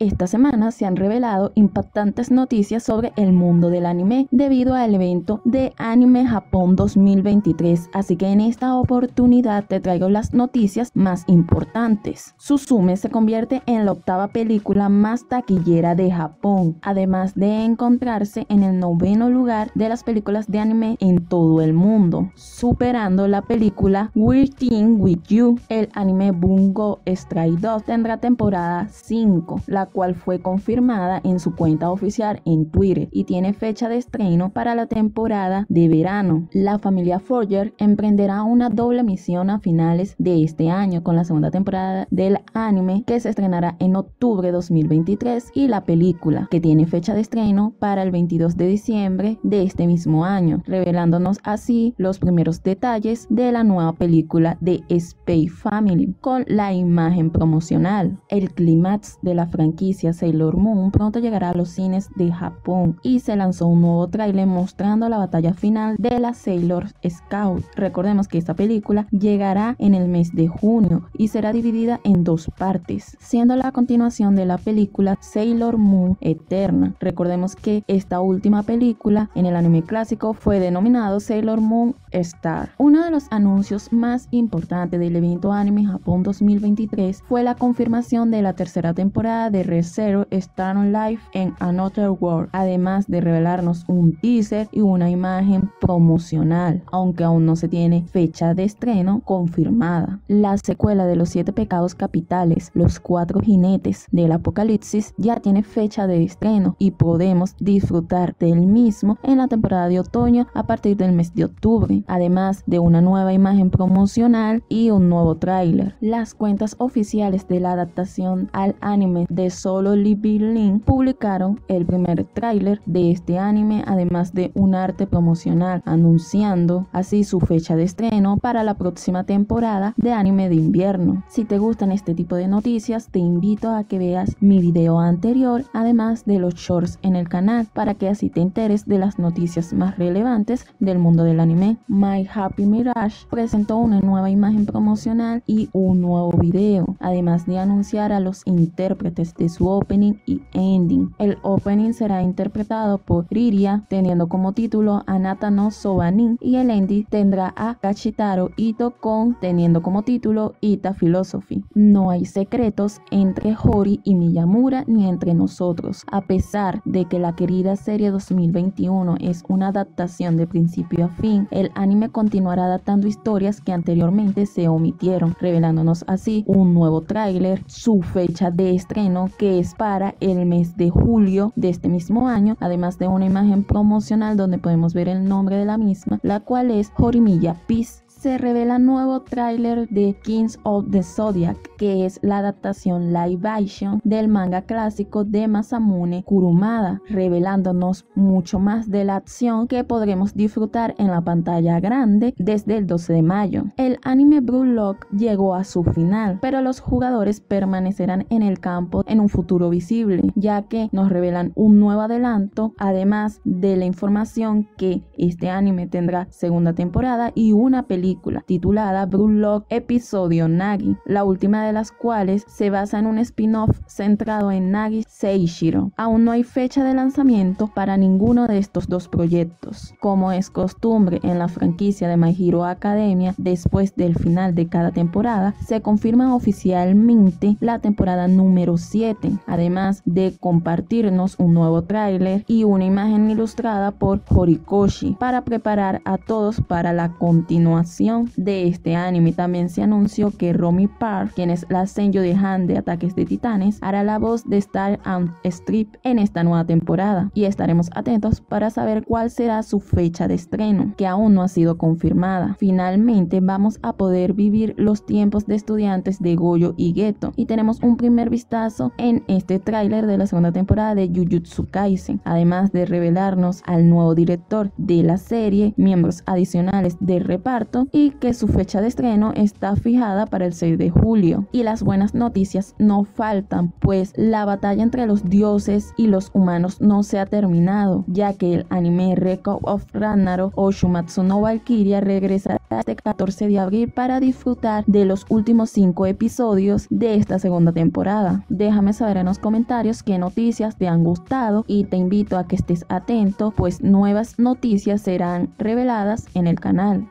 Esta semana se han revelado impactantes noticias sobre el mundo del anime debido al evento de Anime Japón 2023, así que en esta oportunidad te traigo las noticias más importantes. Suzume se convierte en la octava película más taquillera de Japón, además de encontrarse en el noveno lugar de las películas de anime en todo el mundo, superando la película We're With You. El anime Bungo Stray 2 tendrá temporada 5, la cual fue confirmada en su cuenta oficial en Twitter y tiene fecha de estreno para la temporada de verano. La familia Forger emprenderá una doble misión a finales de este año con la segunda temporada del anime que se estrenará en octubre de 2023 y la película que tiene fecha de estreno para el 22 de diciembre de este mismo año, revelándonos así los primeros detalles de la nueva película de Spy Family con la imagen promocional. El clímax de la franquicia Sailor Moon pronto llegará a los cines de Japón y se lanzó un nuevo tráiler mostrando la batalla final de la Sailor Scout. Recordemos que esta película llegará en el mes de junio y será dividida en dos partes, siendo la continuación de la película Sailor Moon Eterna. Recordemos que esta última película en el anime clásico fue denominado Sailor Moon Star. Uno de los anuncios más importantes del evento Anime Japón 2023 fue la confirmación de la tercera temporada de ReZero Star on Life en Another World, además de revelarnos un teaser y una imagen promocional, aunque aún no se tiene fecha de estreno confirmada. La secuela de los siete pecados capitales, los cuatro jinetes del apocalipsis, ya tiene fecha de estreno y podemos disfrutar del mismo en la temporada de otoño a partir del mes de octubre, además de una nueva imagen promocional y un nuevo tráiler. Las cuentas oficiales de la adaptación al anime de Solo Leveling publicaron el primer tráiler de este anime, además de un arte promocional anunciando así su fecha de estreno para la próxima temporada de anime de invierno. Si te gustan este tipo de noticias, te invito a que veas mi video anterior, además de los shorts en el canal, para que así te enteres de las noticias más relevantes del mundo del anime. My Happy Mirage presentó una nueva imagen promocional y un nuevo video, además de anunciar a los intérpretes de su opening y ending. El opening será interpretado por Riria, teniendo como título a Natano Sobanin, y el ending tendrá a Kachitaro Ito con teniendo como título Ita Philosophy. No hay secretos entre Hori y Miyamura ni entre nosotros, a pesar de que la querida serie 2021 es una adaptación de principio a fin, el anime continuará adaptando historias que anteriormente se omitieron, revelándonos así un nuevo tráiler, su fecha de estreno que es para el mes de julio de este mismo año, además de una imagen promocional donde podemos ver el nombre de la misma, la cual es Jorimilla Peace se revela nuevo tráiler de Kings of the Zodiac, que es la adaptación live action del manga clásico de Masamune Kurumada, revelándonos mucho más de la acción que podremos disfrutar en la pantalla grande desde el 12 de mayo. El anime Blue Lock llegó a su final, pero los jugadores permanecerán en el campo en un futuro visible, ya que nos revelan un nuevo adelanto, además de la información que este anime tendrá segunda temporada y una película titulada Lock Episodio Nagi, la última de las cuales se basa en un spin-off centrado en Nagi Seishiro. Aún no hay fecha de lanzamiento para ninguno de estos dos proyectos. Como es costumbre en la franquicia de My Hero Academia, después del final de cada temporada, se confirma oficialmente la temporada número 7, además de compartirnos un nuevo tráiler y una imagen ilustrada por Horikoshi para preparar a todos para la continuación de este anime. También se anunció que Romy Park, quien es la Senyo de Han de Ataques de Titanes, hará la voz de Star and Strip en esta nueva temporada y estaremos atentos para saber cuál será su fecha de estreno, que aún no ha sido confirmada. Finalmente vamos a poder vivir los tiempos de estudiantes de Goyo y Geto y tenemos un primer vistazo en este tráiler de la segunda temporada de Jujutsu Kaisen, además de revelarnos al nuevo director de la serie, miembros adicionales del reparto y que su fecha de estreno está fijada para el 6 de julio. Y las buenas noticias no faltan, pues la batalla entre los dioses y los humanos no se ha terminado, ya que el anime Record of Ragnarok o Shumatsu no Valkyria regresará este 14 de abril para disfrutar de los últimos 5 episodios de esta segunda temporada. Déjame saber en los comentarios qué noticias te han gustado y te invito a que estés atento, pues nuevas noticias serán reveladas en el canal.